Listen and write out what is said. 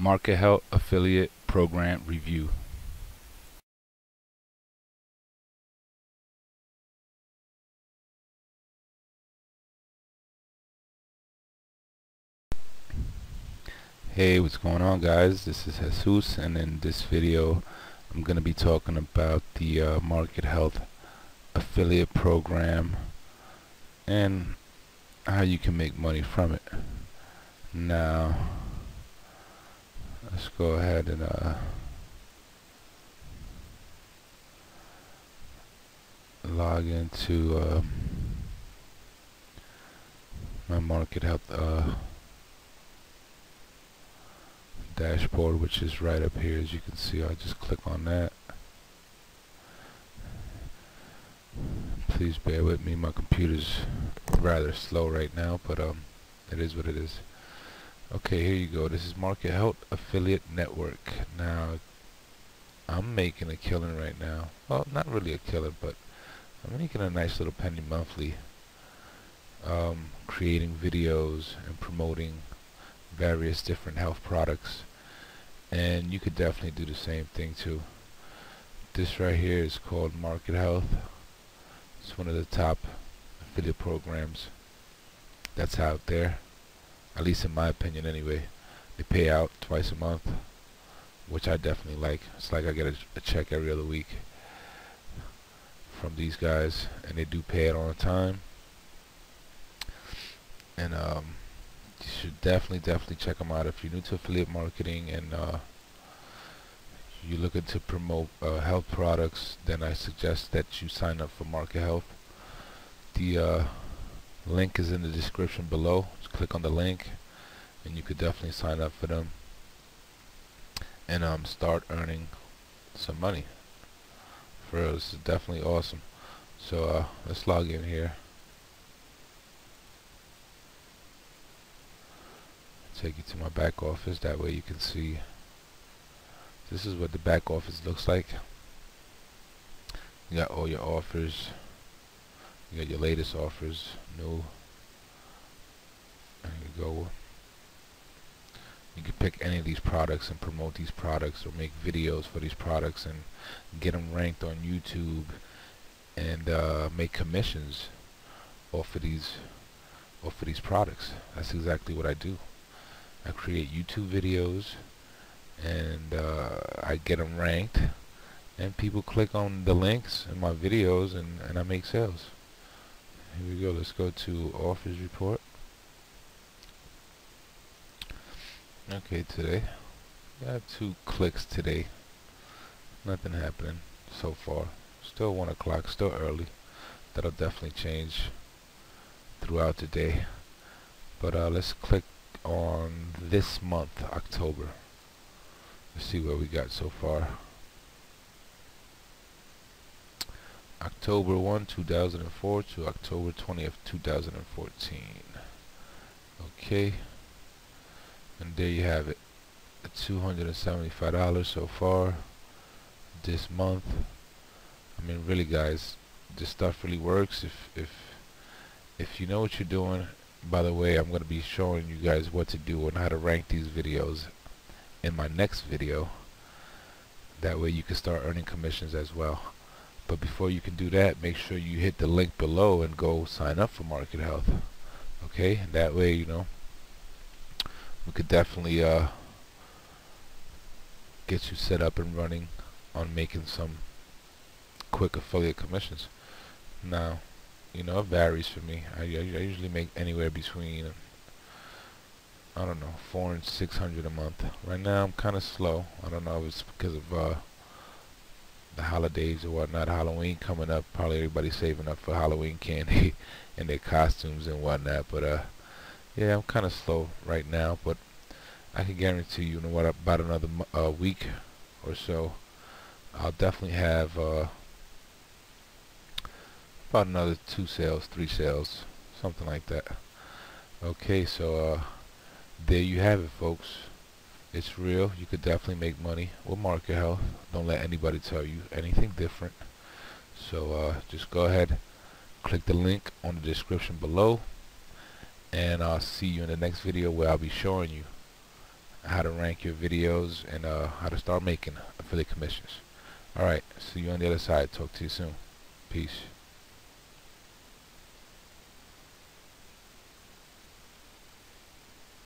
Market Health Affiliate Program Review. Hey, what's going on guys? This is Jesus and in this video I'm going to be talking about the uh, Market Health Affiliate Program and how you can make money from it. Now, let's go ahead and uh, log into uh, my Market Health uh, dashboard which is right up here as you can see. I'll just click on that. Please bear with me. My computer's rather slow right now but um it is what it is okay here you go. This is Market Health Affiliate Network. Now I'm making a killing right now. Well not really a killing but I'm making a nice little penny monthly um, creating videos and promoting various different health products. And you could definitely do the same thing too. This right here is called Market Health. It's one of the top affiliate programs that's out there at least in my opinion anyway they pay out twice a month which I definitely like. It's like I get a, a check every other week from these guys and they do pay it on time. And um, you should definitely definitely check them out if you're new to affiliate marketing and uh, you're looking to promote uh, health products then I suggest that you sign up for Market Health. The uh, link is in the description below. Just click on the link and you could definitely sign up for them and um, start earning some money. For real this is definitely awesome. So uh, let's log in here. Take you to my back office. That way you can see this is what the back office looks like. You got all your offers you got your latest offers new there you go. You can pick any of these products and promote these products or make videos for these products and get them ranked on YouTube and uh, make commissions off of these off of these products. That's exactly what I do. I create YouTube videos and uh, I get them ranked and people click on the links in my videos and, and I make sales here we go. Let's go to offers report. Okay today. Got two clicks today. Nothing happening so far. Still one o'clock still early. That'll definitely change throughout the day. But uh, let's click on this month, October. Let's see what we got so far. October 1, 2004 to October 20th, 2014. Okay. And there you have it. $275 so far this month. I mean really guys, this stuff really works if if if you know what you're doing by the way I'm going to be showing you guys what to do and how to rank these videos in my next video that way you can start earning commissions as well but before you can do that make sure you hit the link below and go sign up for Market Health okay? And that way you know we could definitely uh, get you set up and running on making some quick affiliate commissions. Now you know it varies for me. I, I, usually make anywhere between I don't know four and six hundred a month. Right now I'm kinda slow. I don't know if it's because of uh, the holidays or whatnot Halloween coming up probably everybody's saving up for Halloween candy and their costumes and whatnot but uh yeah I'm kinda slow right now but I can guarantee you, you know what about another uh, week or so I'll definitely have uh, about another two sales three sales something like that. Okay so uh, there you have it folks it's real you could definitely make money with market health don't let anybody tell you anything different so uh, just go ahead click the link on the description below and I'll see you in the next video where I'll be showing you how to rank your videos and uh, how to start making affiliate commissions. Alright, see you on the other side. Talk to you soon. Peace.